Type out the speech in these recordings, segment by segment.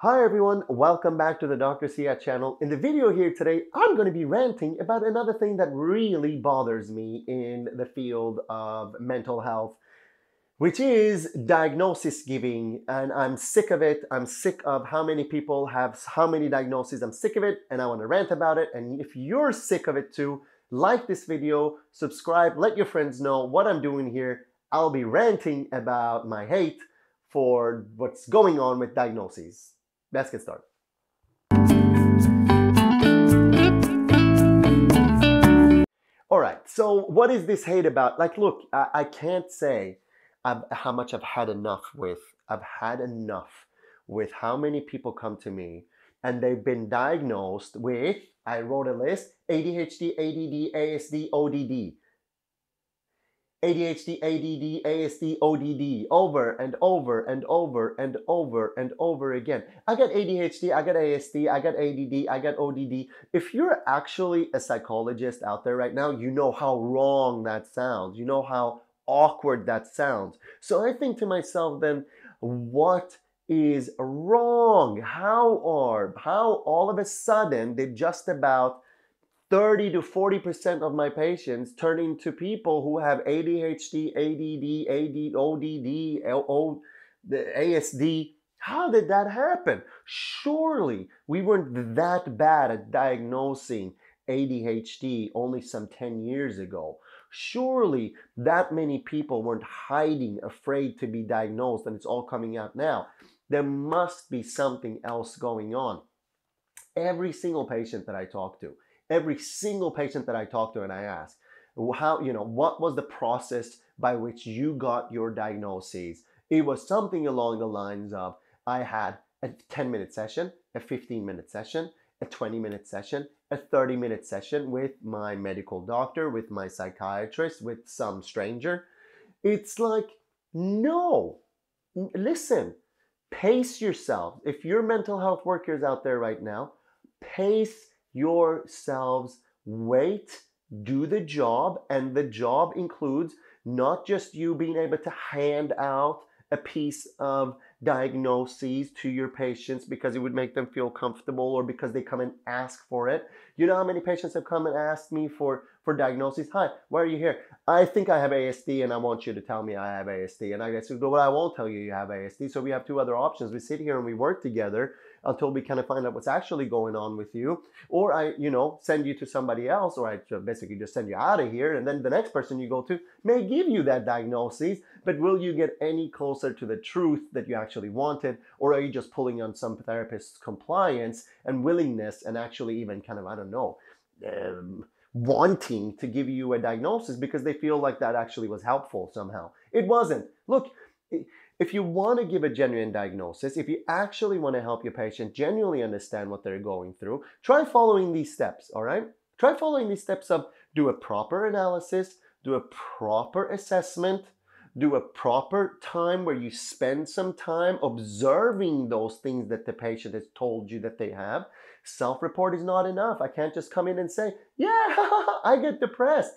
Hi everyone, welcome back to the Dr. Sia channel. In the video here today, I'm going to be ranting about another thing that really bothers me in the field of mental health, which is diagnosis giving. And I'm sick of it. I'm sick of how many people have how many diagnoses. I'm sick of it and I want to rant about it. And if you're sick of it too, like this video, subscribe, let your friends know what I'm doing here. I'll be ranting about my hate for what's going on with diagnoses. Let's get started. All right, so what is this hate about? Like, look, I, I can't say I've, how much I've had enough with. I've had enough with how many people come to me and they've been diagnosed with, I wrote a list, ADHD, ADD, ASD, ODD. ADHD, ADD, ASD, ODD over and over and over and over and over again. I got ADHD, I got ASD, I got ADD, I got ODD. If you're actually a psychologist out there right now, you know how wrong that sounds. You know how awkward that sounds. So I think to myself then, what is wrong? How are, how all of a sudden did just about 30 to 40% of my patients turn into people who have ADHD, ADD, AD, ODD, o, the ASD. How did that happen? Surely we weren't that bad at diagnosing ADHD only some 10 years ago. Surely that many people weren't hiding, afraid to be diagnosed, and it's all coming out now. There must be something else going on. Every single patient that I talk to, every single patient that I talk to and I ask, how, you know, what was the process by which you got your diagnosis? It was something along the lines of I had a 10 minute session, a 15 minute session, a 20 minute session, a 30 minute session with my medical doctor, with my psychiatrist, with some stranger. It's like, no, listen, pace yourself. If you're mental health workers out there right now, pace yourselves, wait, do the job, and the job includes not just you being able to hand out a piece of diagnoses to your patients because it would make them feel comfortable or because they come and ask for it. You know how many patients have come and asked me for, for diagnoses? Hi, why are you here? I think I have ASD and I want you to tell me I have ASD. And I guess, well, I won't tell you you have ASD. So we have two other options. We sit here and we work together until we kind of find out what's actually going on with you. Or I, you know, send you to somebody else, or I basically just send you out of here. And then the next person you go to may give you that diagnosis, but will you get any closer to the truth that you actually wanted? Or are you just pulling on some therapist's compliance and willingness and actually even kind of, I don't know, um, wanting to give you a diagnosis because they feel like that actually was helpful somehow. It wasn't. Look, if you want to give a genuine diagnosis, if you actually want to help your patient genuinely understand what they're going through, try following these steps, all right? Try following these steps of do a proper analysis, do a proper assessment, do a proper time where you spend some time observing those things that the patient has told you that they have. Self report is not enough. I can't just come in and say, Yeah, I get depressed.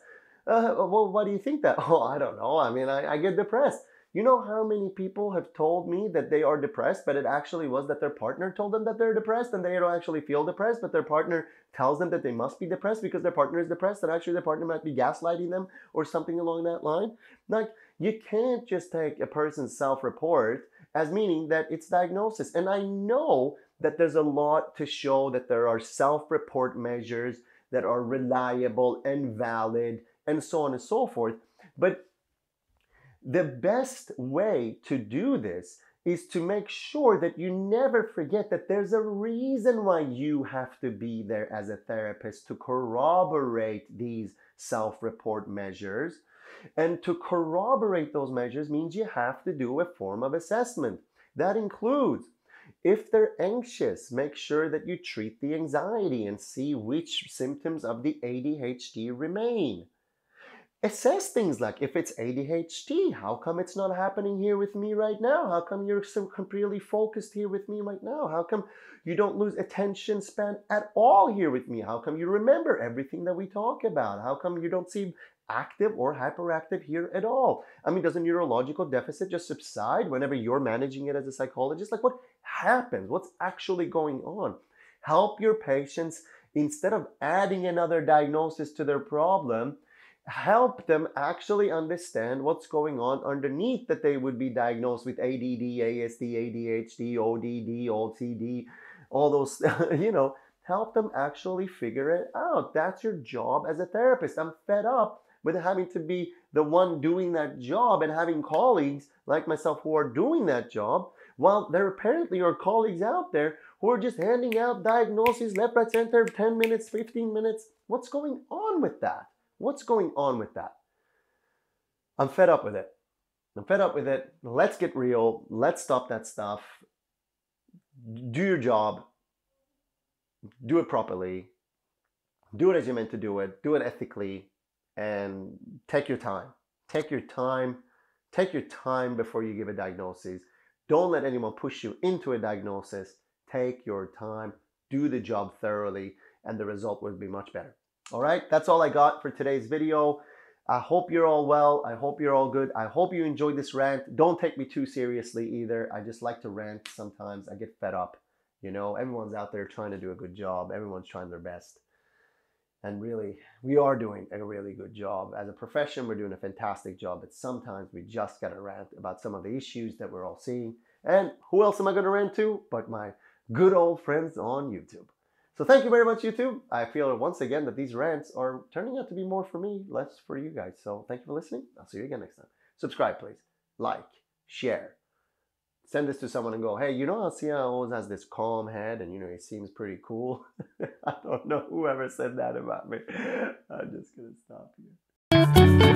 Uh, well, why do you think that? Oh, I don't know. I mean, I, I get depressed. You know how many people have told me that they are depressed, but it actually was that their partner told them that they're depressed and they don't actually feel depressed, but their partner tells them that they must be depressed because their partner is depressed, and actually their partner might be gaslighting them or something along that line. Like, you can't just take a person's self report as meaning that it's diagnosis. And I know that there's a lot to show that there are self report measures that are reliable and valid and so on and so forth. But the best way to do this is to make sure that you never forget that there's a reason why you have to be there as a therapist to corroborate these self report measures. And to corroborate those measures means you have to do a form of assessment. That includes if they're anxious, make sure that you treat the anxiety and see which symptoms of the ADHD remain assess things like if it's ADHD, how come it's not happening here with me right now? How come you're so completely focused here with me right now? How come you don't lose attention span at all here with me? How come you remember everything that we talk about? How come you don't seem active or hyperactive here at all? I mean, does a neurological deficit just subside whenever you're managing it as a psychologist? Like, what happens, what's actually going on. Help your patients instead of adding another diagnosis to their problem, help them actually understand what's going on underneath that they would be diagnosed with ADD, ASD, ADHD, ODD, OCD, all those, you know, help them actually figure it out. That's your job as a therapist. I'm fed up with having to be the one doing that job and having colleagues like myself who are doing that job while there apparently are colleagues out there who are just handing out diagnoses left, right, center, 10 minutes, 15 minutes. What's going on with that? What's going on with that? I'm fed up with it. I'm fed up with it. Let's get real. Let's stop that stuff. Do your job. Do it properly. Do it as you're meant to do it. Do it ethically. And take your time. Take your time. Take your time before you give a diagnosis. Don't let anyone push you into a diagnosis. Take your time. Do the job thoroughly, and the result will be much better. All right, that's all I got for today's video. I hope you're all well. I hope you're all good. I hope you enjoyed this rant. Don't take me too seriously either. I just like to rant sometimes. I get fed up. You know, everyone's out there trying to do a good job. Everyone's trying their best. And really, we are doing a really good job. As a profession, we're doing a fantastic job. But sometimes we just got to rant about some of the issues that we're all seeing. And who else am I going to rant to but my good old friends on YouTube? So thank you very much, YouTube. I feel once again that these rants are turning out to be more for me, less for you guys. So thank you for listening. I'll see you again next time. Subscribe, please. Like, share. Send this to someone and go, hey, you know Asia always has this calm head and, you know, he seems pretty cool. I don't know whoever said that about me. I'm just going to stop here.